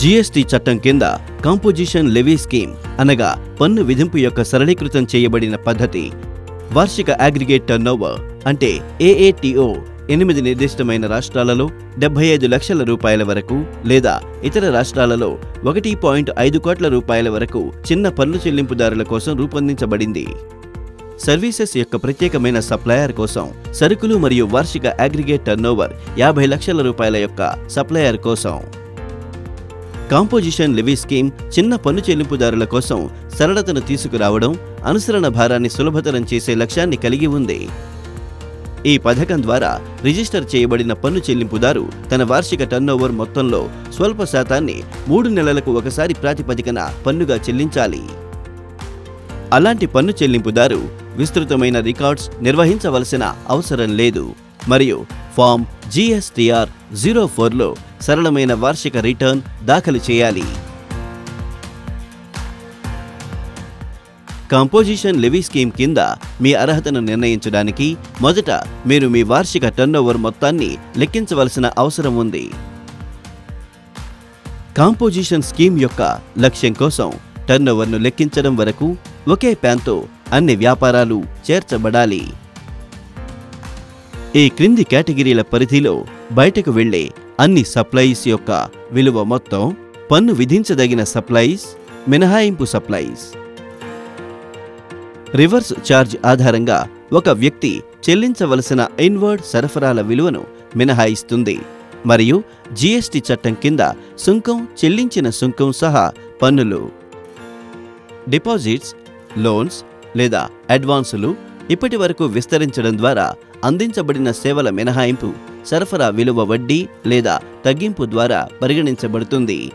GST చట్టం కింద composition levy scheme అనగా పన్ను విధింపు యొక్క సరళీకృతం చేయబడిన పద్ధతి. వార్షిక అగ్రిగేట్ టర్నోవర్ అంటే ఏఏటిఓ ఎనిమిది నిర్దిష్టమైన రాష్ట్రాలలో డెబ్బై ఐదు లక్షల రూపాయల వరకు లేదా ఇతర రాష్ట్రాలలో ఒకటి పాయింట్ ఐదు కోట్ల రూపాయల వరకు చిన్న పన్ను చెల్లింపుదారుల కోసం రూపొందించబడింది. సర్వీసెస్ యొక్క ప్రత్యేకమైన సప్లయర్ కోసం సరుకులు మరియు వార్షిక అగ్రిగేట్ టర్నోవర్ యాభై లక్షల రూపాయల యొక్క సప్లయర్ కోసం. కాంపోజిషన్ లెవీ స్కీమ్ చిన్న పన్ను చెల్లింపుదారుల కోసం సరళతను తీసుకురావడం అనుసరణ భారాన్ని సులభతరం చేసే లక్ష్యాన్ని కలిగి ఉంది. ఈ పథకం ద్వారా రిజిస్టర్ చేయబడిన పన్ను చెల్లింపుదారు తన వార్షిక టర్నోవర్ మొత్తంలో స్వల్ప శాతాన్ని మూడు నెలలకు ఒకసారి ప్రాతిపదికన పన్నుగా చెల్లించాలి. అలాంటి పన్ను చెల్లింపుదారు విస్తృతమైన రికార్డ్స్ నిర్వహించవలసిన అవసరం లేదు. మరియు ఫామ్ జిఎస్టిఆర్ జీరో ఫోర్లో సరళమైన వార్షిక రిటర్న్ దాఖలు చేయాలి. కాంపోజిషన్ లెవీ స్కీమ్ కింద మీ అర్హతను నిర్ణయించడానికి మొదట మీరు మీ వార్షిక టర్నోవర్ మొత్తాన్ని లెక్కించవలసిన అవసరం ఉంది. కాంపోజిషన్ స్కీమ్ యొక్క లక్ష్యం కోసం టర్నోవర్ను లెక్కించడం వరకు ఒకే ప్యాన్తో అన్ని వ్యాపారాలు చేర్చబడాలి. ఈ క్రింది కేటగిరీల పరిధిలో బయటకు వెళ్ళే అన్ని సప్లైస్ యొక్క విలువ మొత్తం పన్ను విధించదగిన సప్లైస్ మినహాయింపు సప్లైస్. రివర్స్ ఛార్జ్ ఆధారంగా ఒక వ్యక్తి చెల్లించవలసిన ఇన్వర్డ్ సరఫరాల విలువను మినహాయిస్తుంది. మరియు జీఎస్టీ చట్టం కింద సుంకం చెల్లించిన సుంకం సహా పన్నులు. డిపాజిట్స్ లోన్స్ లేదా అడ్వాన్సులు ఇప్పటి వరకు విస్తరించడం ద్వారా అందించబడిన సేవల మినహాయింపు సరఫరా విలువ వడ్డీ లేదా తగ్గింపు ద్వారా పరిగణించబడుతుంది.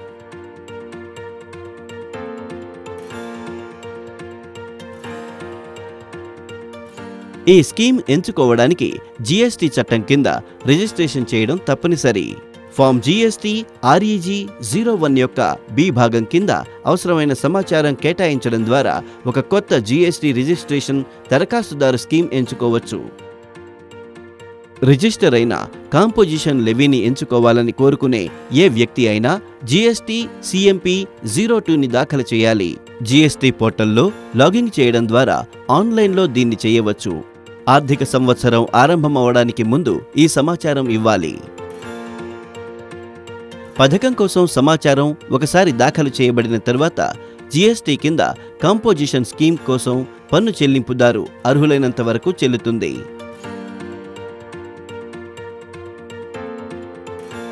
ఈ స్కీమ్ ఎంచుకోవడానికి జీఎస్టీ చట్టం కింద రిజిస్ట్రేషన్ చేయడం తప్పనిసరి. Form GST REG zero one యొక్క బి భాగం కింద అవసరమైన సమాచారం కేటాయించడం ద్వారా ఒక కొత్త జీఎస్టీ రిజిస్ట్రేషన్ దరఖాస్తుదారు స్కీమ్ ఎంచుకోవచ్చు. రిజిస్టర్ అయిన కాంపోజిషన్ లెవీని ఎంచుకోవాలని కోరుకునే ఏ వ్యక్తి అయినా జీఎస్టీ సిఎంపి జీరో టూని దాఖలు చేయాలి. జీఎస్టీ పోర్టల్లో లాగిన్ చేయడం ద్వారా ఆన్లైన్లో దీన్ని చేయవచ్చు. ఆర్థిక సంవత్సరం ఆరంభమవడానికి ముందు ఈ సమాచారం ఇవ్వాలి. పథకం కోసం సమాచారం ఒకసారి దాఖలు చేయబడిన తర్వాత జీఎస్టీ కింద కాంపోజిషన్ స్కీమ్ కోసం పన్ను చెల్లింపుదారు అర్హులైనంత వరకు చెల్లుతుంది.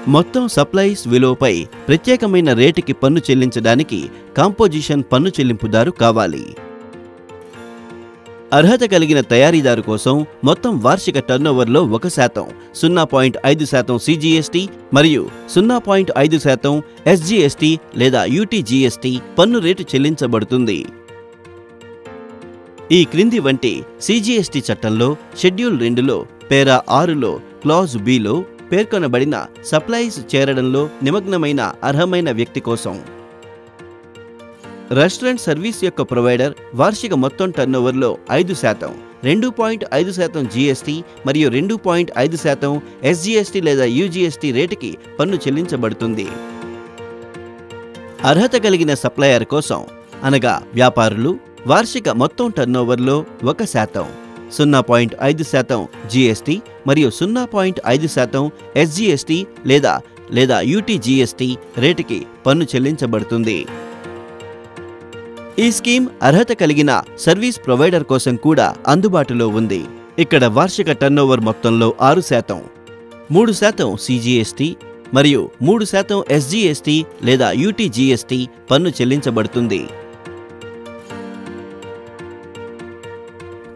మొత్తం సప్లైస్ విలువపై ప్రత్యేకమైన రేటుకి పన్ను చెల్లించడానికి కాంపోజిషన్ పన్ను చెల్లింపుదారు కావాలి. అర్హత కలిగిన తయారీదారు కోసం మొత్తం వార్షిక టర్నోవర్లో ఒక శాతం సున్నా పాయింట్ ఐదు శాతం సిజిఎస్టీ మరియు సున్నా పాయింట్ ఐదు శాతం ఎస్జిఎస్టీ లేదా యూటీజీఎస్టీ పన్ను రేటు చెల్లించబడుతుంది. ఈ క్రింది వంటి సిజిఎస్టీ చట్టంలో షెడ్యూల్ రెండులో పేరా ఆరులో క్లాజ్ బిలో పేర్కొనబడిన సప్లైస్ చేరడంలో నిమగ్నమైన అర్హమైన వ్యక్తి కోసం. రెస్టారెంట్ సర్వీస్ యొక్క ప్రొవైడర్ వార్షిక మొత్తం టర్నోవర్లో ఐదు శాతం రెండు పాయింట్ ఐదు శాతం జీఎస్టీ మరియు రెండు పాయింట్ ఐదు శాతం ఎస్జీఎస్టీ లేదా యూజీఎస్టీ రేటుకి పన్ను చెల్లించబడుతుంది. అర్హత కలిగిన సప్లయర్ కోసం అనగా వ్యాపారులు వార్షిక మొత్తం టర్నోవర్లో ఒక శాతం సున్నా పాయింట్ ఐదు శాతం జీఎస్టీ మరియు సున్నా పాయింట్ ఐదు శాతం ఎస్జీఎస్టీ లేదా లేదా యూటీజీఎస్టీ రేటుకి పన్ను చెల్లించబడుతుంది. ఈ స్కీమ్ అర్హత కలిగిన సర్వీస్ ప్రొవైడర్ కోసం కూడా అందుబాటులో ఉంది. ఇక్కడ వార్షిక టర్నోవర్ మొత్తంలో ఆరు శాతం మూడు శాతం సిజిఎస్టీ మరియు మూడు శాతం ఎస్జీఎస్టీ లేదా యూటీజీఎస్టీ పన్ను చెల్లించబడుతుంది.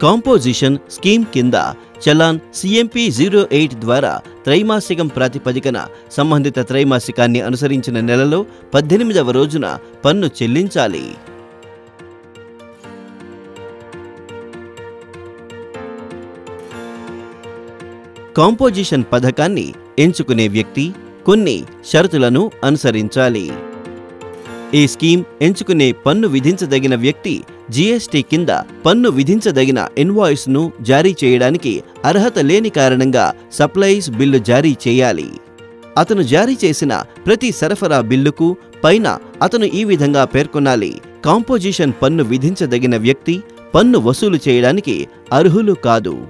కాంపోజిషన్ స్కీమ్ కింద చలాన్ సిఎంపి జీరో ఎయిట్ ద్వారా త్రైమాసికం ప్రాతిపదికన సంబంధిత త్రైమాసికాన్ని అనుసరించిన నెలలో పద్దెనిమిదవ రోజున పన్ను చెల్లించాలి. కాంపోజిషన్ పథకాన్ని ఎంచుకునే వ్యక్తి కొన్ని షరతులను అనుసరించాలి. ఈ స్కీమ్ ఎంచుకునే పన్ను విధించదగిన వ్యక్తి జీఎస్టీ కింద పన్ను విధించదగిన ఇన్వాయిస్ను జారీ చేయడానికి అర్హత లేని కారణంగా సప్లైస్ బిల్లు జారీ చేయాలి. అతను జారీ చేసిన ప్రతి సరఫరా బిల్లుకు పైన అతను ఈ విధంగా పేర్కొనాలి. కాంపోజిషన్ పన్ను విధించదగిన వ్యక్తి పన్ను వసూలు చేయడానికి అర్హులు కాదు.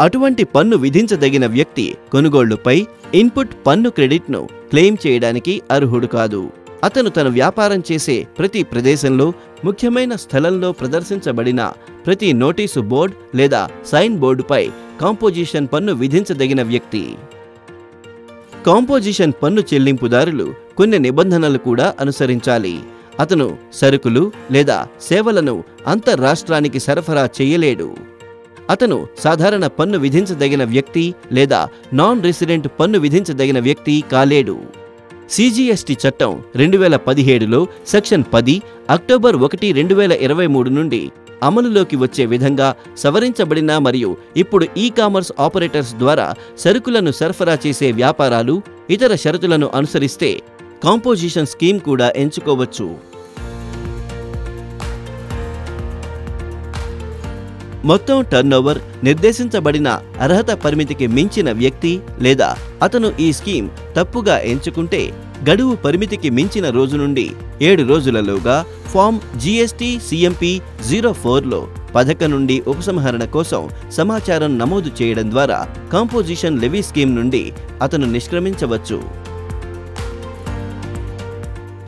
అటువంటి పన్ను విధించదగిన వ్యక్తి కొనుగోళ్ళుపై ఇన్పుట్ పన్ను క్రెడిట్ను క్లెయిమ్ చేయడానికి అర్హుడు కాదు. అతను తన వ్యాపారం చేసే ప్రతి ప్రదేశంలో ముఖ్యమైన స్థలంలో ప్రదర్శించబడిన ప్రతి నోటీసు బోర్డ్ లేదా సైన్ బోర్డుపై కాంపోజిషన్ పన్ను విధించదగిన వ్యక్తి. కాంపోజిషన్ పన్ను చెల్లింపుదారులు కొన్ని నిబంధనలు కూడా అనుసరించాలి. అతను సరుకులు లేదా సేవలను అంతర్రాష్ట్రానికి సరఫరా చేయలేడు. అతను సాధారణ పన్ను విధించదగిన వ్యక్తి లేదా నాన్ రెసిడెంట్ పన్ను విధించదగిన వ్యక్తి కాలేడు. సిజిఎస్టి చట్టం రెండు వేల పదిహేడులో సెక్షన్ పది అక్టోబర్ ఒకటి రెండు వేల ఇరవై మూడు నుండి అమలులోకి వచ్చే విధంగా సవరించబడిన మరియు ఇప్పుడు ఈ కామర్స్ ఆపరేటర్స్ ద్వారా సరుకులను సరఫరా చేసే వ్యాపారాలు ఇతర షరతులను అనుసరిస్తే కాంపోజిషన్ స్కీమ్ కూడా ఎంచుకోవచ్చు. మొత్తం టర్నోవర్ నిర్దేశించబడిన అర్హత పరిమితికి మించిన వ్యక్తి లేదా అతను ఈ స్కీమ్ తప్పుగా ఎంచుకుంటే గడువు పరిమితికి మించిన రోజు నుండి ఏడు రోజులలోగా ఫామ్ జీఎస్టీ సిఎంపి జీరో ఫోర్లో పథకం నుండి ఉపసంహరణ కోసం సమాచారం నమోదు చేయడం ద్వారా కాంపోజిషన్ లెవీ స్కీమ్ నుండి అతను నిష్క్రమించవచ్చు.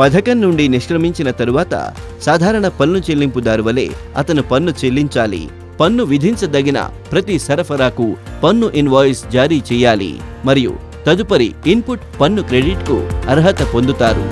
పథకం నుండి నిష్క్రమించిన తరువాత సాధారణ పన్ను చెల్లింపుదారు వలె అతను పన్ను చెల్లించాలి. పన్ను విధించదగిన ప్రతి సరఫరాకు పన్ను ఇన్వాయిస్ జారీ చేయాలి మరియు తదుపరి ఇన్పుట్ పన్ను క్రెడిట్కు అర్హత పొందుతారు.